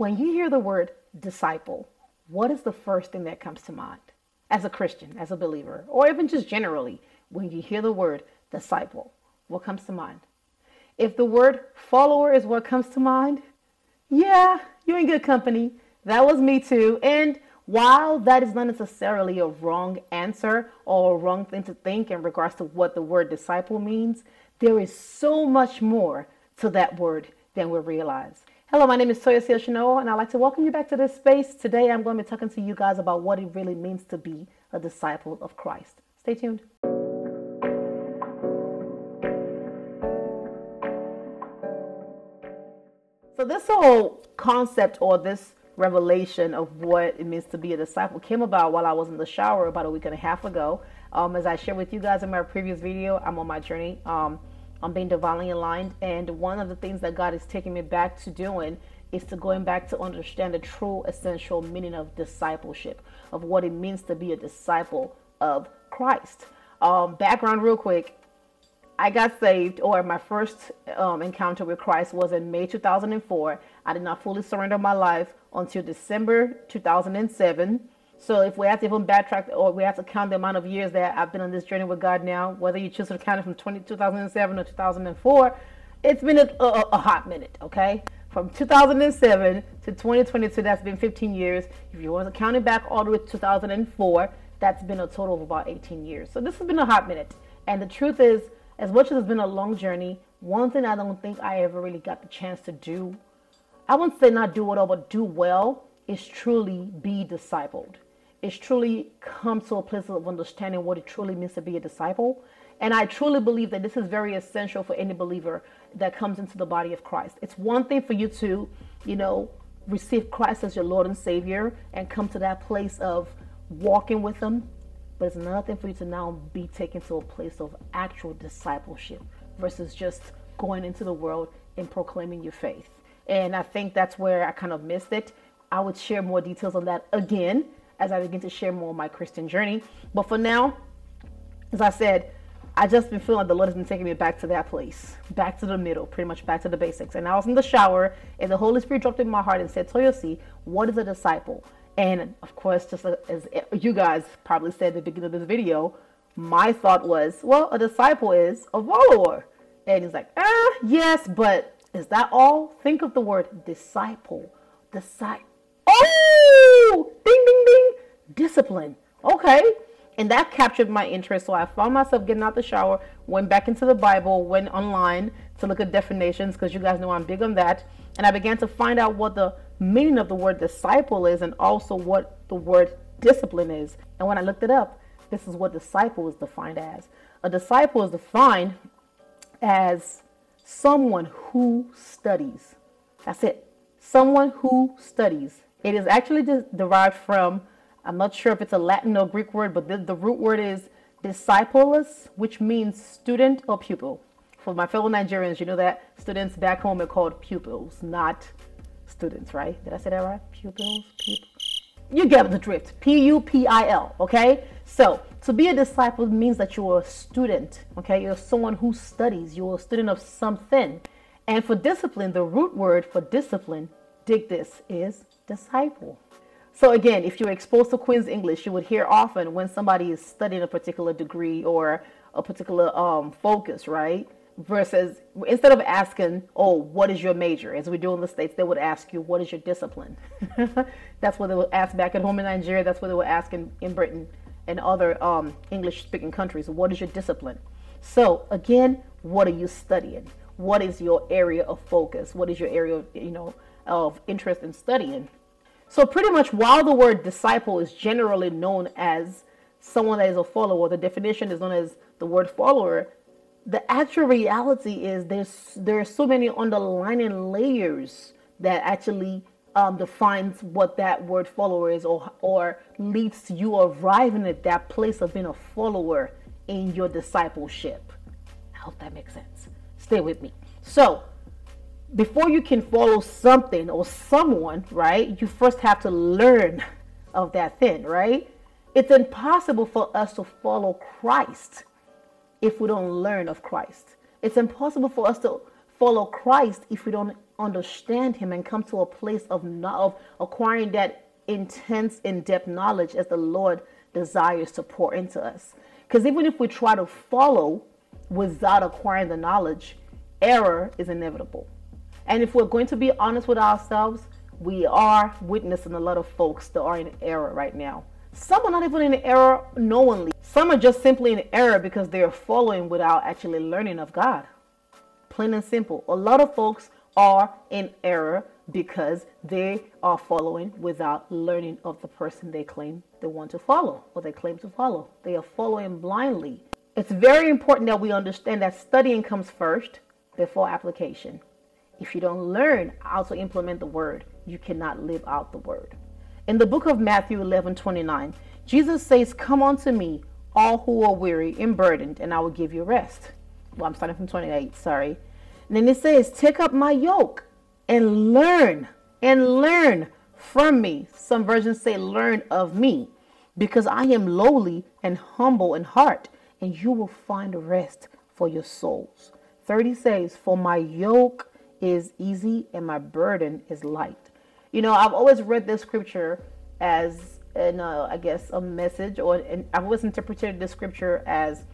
When you hear the word disciple, what is the first thing that comes to mind? As a Christian, as a believer, or even just generally, when you hear the word disciple, what comes to mind? If the word follower is what comes to mind, yeah, you're in good company. That was me too. And while that is not necessarily a wrong answer or a wrong thing to think in regards to what the word disciple means, there is so much more to that word than we realize. Hello, my name is Toyosi Osinowo, and I'd like to welcome you back to this space. Today, I'm going to be talking to you guys about what it really means to be a disciple of Christ. Stay tuned. So, this whole concept or this revelation of what it means to be a disciple came about while I was in the shower about a week and a half ago. Um, as I shared with you guys in my previous video, I'm on my journey. Um, I'm being divinely aligned, and one of the things that God is taking me back to doing is to going back to understand the true essential meaning of discipleship, of what it means to be a disciple of Christ. Um, background, real quick. I got saved, or my first um, encounter with Christ was in May 2004. I did not fully surrender my life until December 2007. So if we have to even backtrack or we have to count the amount of years that I've been on this journey with God now, whether you choose to count it from 20, 2007 or 2004, it's been a, a, a hot minute, okay? From 2007 to 2022, that's been 15 years. If you want to count it back all the way to 2004, that's been a total of about 18 years. So this has been a hot minute. And the truth is, as much as it's been a long journey, one thing I don't think I ever really got the chance to do, I wouldn't say not do it all, but do well, is truly be discipled. Is truly come to a place of understanding what it truly means to be a disciple. And I truly believe that this is very essential for any believer that comes into the body of Christ. It's one thing for you to, you know, receive Christ as your Lord and Savior and come to that place of walking with Him, but it's another thing for you to now be taken to a place of actual discipleship versus just going into the world and proclaiming your faith. And I think that's where I kind of missed it. I would share more details on that again as I begin to share more of my Christian journey. But for now, as I said, I just been feeling like the Lord has been taking me back to that place, back to the middle, pretty much back to the basics. And I was in the shower, and the Holy Spirit dropped in my heart and said, Toyosi, what is a disciple? And of course, just as you guys probably said at the beginning of this video, my thought was, well, a disciple is a follower. And he's like, ah, yes, but is that all? Think of the word disciple. Disciple. Oh, ding, ding, ding. Discipline. Okay. And that captured my interest. So I found myself getting out the shower, went back into the Bible, went online to look at definitions because you guys know I'm big on that. And I began to find out what the meaning of the word disciple is and also what the word discipline is. And when I looked it up, this is what disciple is defined as. A disciple is defined as someone who studies. That's it. Someone who studies. It is actually derived from, I'm not sure if it's a Latin or Greek word, but the, the root word is discipulus, which means student or pupil. For my fellow Nigerians, you know that students back home are called pupils, not students, right? Did I say that right? Pupils, people. You get the drift. P U P I L. Okay. So to be a disciple means that you're a student. Okay, you're someone who studies. You're a student of something. And for discipline, the root word for discipline, dig this, is disciple. So again, if you're exposed to Queen's English, you would hear often when somebody is studying a particular degree or a particular um, focus, right? versus instead of asking, oh, what is your major? As we do in the States, they would ask you, what is your discipline? that's what they would ask back at home in Nigeria. That's what they would ask in, in Britain and other um, English speaking countries. What is your discipline? So again, what are you studying? What is your area of focus? What is your area, of, you know, of interest in studying? So pretty much while the word disciple is generally known as someone that is a follower, the definition is known as the word follower, the actual reality is there's there are so many underlying layers that actually um, defines what that word follower is or or leads to you arriving at that place of being a follower in your discipleship. I hope that makes sense. Stay with me. So before you can follow something or someone, right, you first have to learn of that thing, right? It's impossible for us to follow Christ if we don't learn of Christ. It's impossible for us to follow Christ if we don't understand Him and come to a place of, of acquiring that intense, in depth knowledge as the Lord desires to pour into us. Because even if we try to follow without acquiring the knowledge, error is inevitable. And if we're going to be honest with ourselves, we are witnessing a lot of folks that are in error right now. Some are not even in error knowingly. Some are just simply in error because they're following without actually learning of God. Plain and simple. A lot of folks are in error because they are following without learning of the person they claim they want to follow or they claim to follow. They are following blindly. It's very important that we understand that studying comes first before application. If you don't learn how to implement the word, you cannot live out the word. In the book of Matthew 11 29, Jesus says, Come unto me, all who are weary and burdened, and I will give you rest. Well, I'm starting from 28, sorry. And then it says, Take up my yoke and learn, and learn from me. Some versions say, Learn of me, because I am lowly and humble in heart, and you will find rest for your souls. 30 says, For my yoke is easy and my burden is light. You know, I've always read this scripture as, an, uh, I guess, a message, or I've always interpreted this scripture as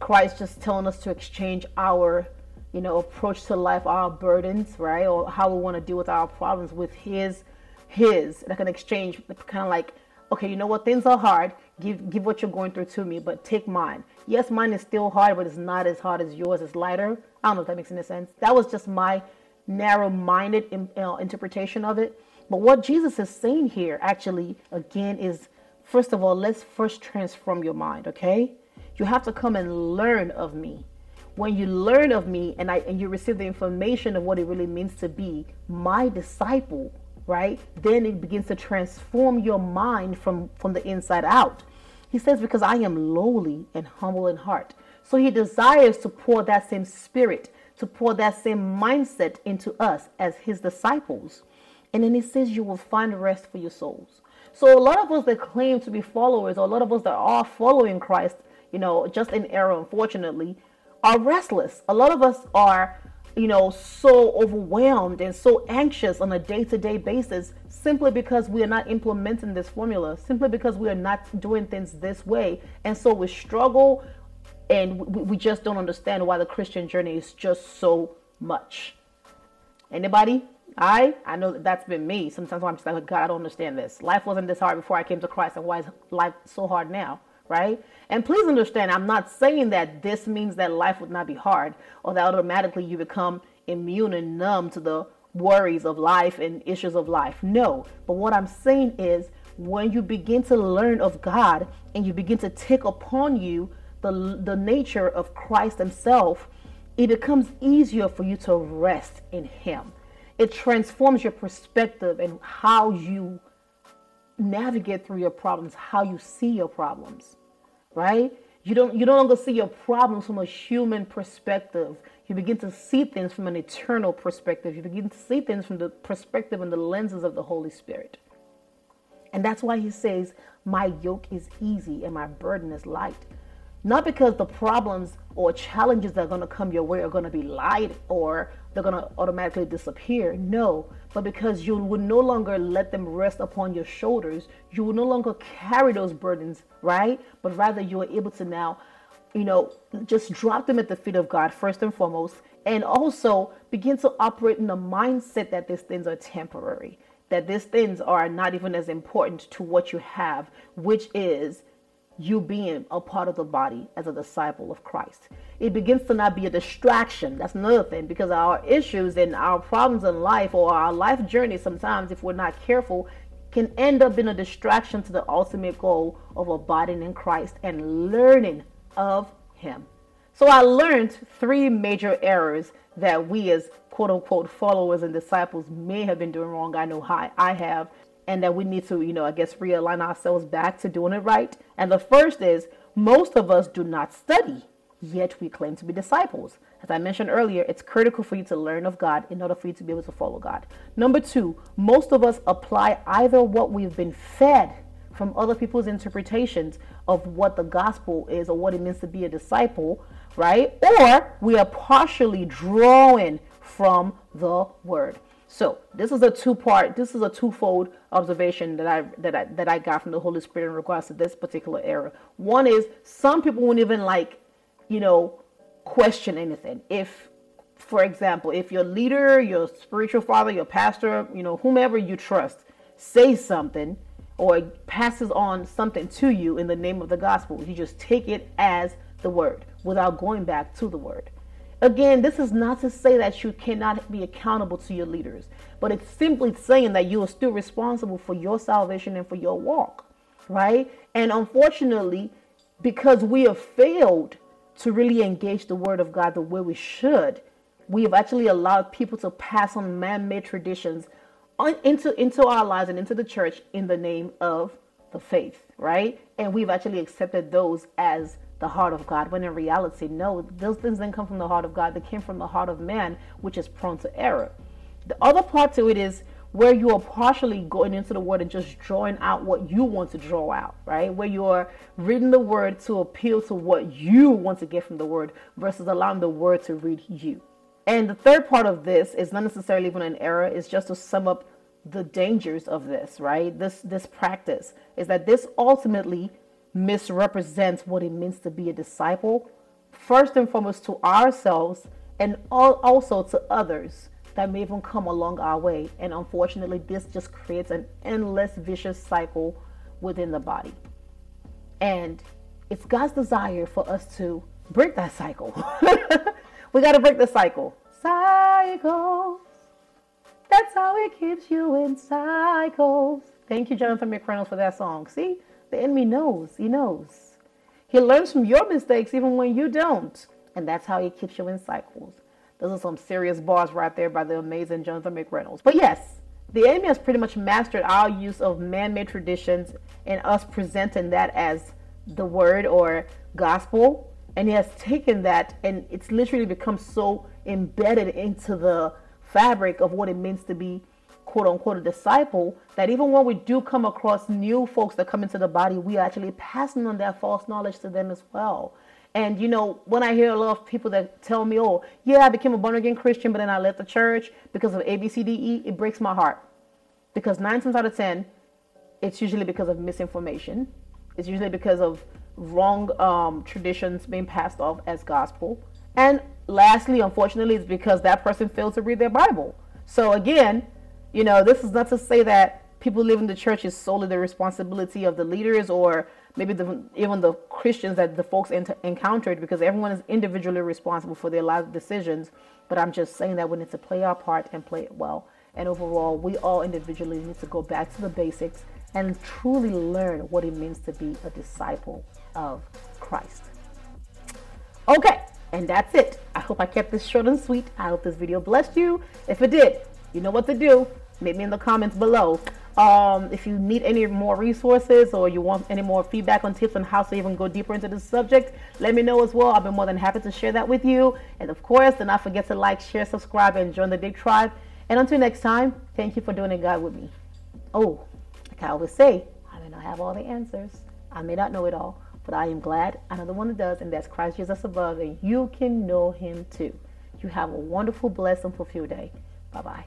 Christ just telling us to exchange our, you know, approach to life, our burdens, right, or how we want to deal with our problems with His, His, like an exchange, kind of like, okay, you know what, things are hard. Give give what you're going through to me, but take mine. Yes, mine is still hard, but it's not as hard as yours. It's lighter. I don't know if that makes any sense. That was just my narrow-minded uh, interpretation of it. But what Jesus is saying here, actually, again, is first of all, let's first transform your mind, okay? You have to come and learn of me. When you learn of me and I and you receive the information of what it really means to be my disciple, right? Then it begins to transform your mind from from the inside out. He says, Because I am lowly and humble in heart. So he desires to pour that same spirit, to pour that same mindset into us as his disciples. And then he says, You will find rest for your souls. So a lot of us that claim to be followers, or a lot of us that are following Christ, you know, just in error, unfortunately, are restless. A lot of us are, you know, so overwhelmed and so anxious on a day to day basis simply because we are not implementing this formula, simply because we are not doing things this way. And so we struggle and we just don't understand why the Christian journey is just so much. Anybody? I I know that that's been me. Sometimes I'm just like, God, I don't understand this. Life wasn't this hard before I came to Christ, and why is life so hard now? Right? And please understand, I'm not saying that this means that life would not be hard, or that automatically you become immune and numb to the worries of life and issues of life. No. But what I'm saying is, when you begin to learn of God and you begin to take upon you the the nature of Christ Himself, it becomes easier for you to rest in Him it transforms your perspective and how you navigate through your problems, how you see your problems, right? You don't you no longer see your problems from a human perspective. You begin to see things from an eternal perspective. You begin to see things from the perspective and the lenses of the Holy Spirit. And that's why he says, My yoke is easy and my burden is light. Not because the problems or challenges that are going to come your way are going to be light or they're going to automatically disappear. No, but because you will no longer let them rest upon your shoulders, you will no longer carry those burdens, right? But rather you are able to now, you know, just drop them at the feet of God first and foremost, and also begin to operate in the mindset that these things are temporary, that these things are not even as important to what you have, which is you being a part of the body as a disciple of Christ. It begins to not be a distraction. That's another thing because our issues and our problems in life or our life journey, sometimes, if we're not careful, can end up being a distraction to the ultimate goal of abiding in Christ and learning of Him. So I learned three major errors that we as quote unquote followers and disciples may have been doing wrong. I know how I have and that we need to, you know, I guess realign ourselves back to doing it right. And the first is most of us do not study, yet we claim to be disciples. As I mentioned earlier, it's critical for you to learn of God in order for you to be able to follow God. Number two, most of us apply either what we've been fed from other people's interpretations of what the gospel is or what it means to be a disciple, right? Or we are partially drawing from the word. So this is a two part, this is a twofold observation that I that I that I got from the Holy Spirit in regards to this particular era. One is some people won't even like, you know, question anything. If, for example, if your leader, your spiritual father, your pastor, you know, whomever you trust, says something or passes on something to you in the name of the gospel, you just take it as the word without going back to the word. Again, this is not to say that you cannot be accountable to your leaders, but it's simply saying that you are still responsible for your salvation and for your walk, right? And unfortunately, because we have failed to really engage the word of God the way we should, we have actually allowed people to pass on man-made traditions on, into into our lives and into the church in the name of the faith, right? And we've actually accepted those as the heart of God, when in reality, no, those things didn't come from the heart of God. They came from the heart of man, which is prone to error. The other part to it is where you are partially going into the word and just drawing out what you want to draw out, right? Where you are reading the word to appeal to what you want to get from the word versus allowing the word to read you. And the third part of this is not necessarily even an error, it's just to sum up the dangers of this, right? This this practice is that this ultimately misrepresents what it means to be a disciple, first and foremost to ourselves and also to others that may even come along our way. And unfortunately, this just creates an endless vicious cycle within the body. And it's God's desire for us to break that cycle. we got to break the cycle. Cycles. That's how it keeps you in cycles. Thank you, Jonathan McReynolds, for that song. See, the enemy knows. He knows. He learns from your mistakes even when you don't. And that's how he keeps you in cycles. Those are some serious bars right there by the amazing Jonathan McReynolds. But yes, the enemy has pretty much mastered our use of man made traditions and us presenting that as the word or gospel. And he has taken that and it's literally become so embedded into the fabric of what it means to be quote unquote a disciple that even when we do come across new folks that come into the body, we are actually passing on that false knowledge to them as well. And you know, when I hear a lot of people that tell me, "Oh, yeah, I became a born again Christian, but then I left the church because of A, B, C, D, E," it breaks my heart because nine times out of ten, it's usually because of misinformation. It's usually because of wrong um, traditions being passed off as gospel. And lastly, unfortunately, it's because that person failed to read their Bible. So again, you know, this is not to say that people living in the church is solely the responsibility of the leaders or maybe the, even the Christians that the folks encountered because everyone is individually responsible for their life decisions. But I'm just saying that we need to play our part and play it well. And overall, we all individually need to go back to the basics and truly learn what it means to be a disciple of Christ. Okay, and that's it. I hope I kept this short and sweet. I hope this video blessed you. If it did, you know what to do. Leave me in the comments below. Um, if you need any more resources or you want any more feedback on tips on how to even go deeper into this subject, let me know as well. I'll be more than happy to share that with you. And of course, do not forget to like, share, subscribe, and join the Big Tribe. And until next time, thank you for doing it, God, with me. Oh, like I always say, I may not have all the answers. I may not know it all, but I am glad I know the one that does, and that's Christ Jesus above, and you can know him too. You have a wonderful, blessed, and fulfilled day. Bye bye.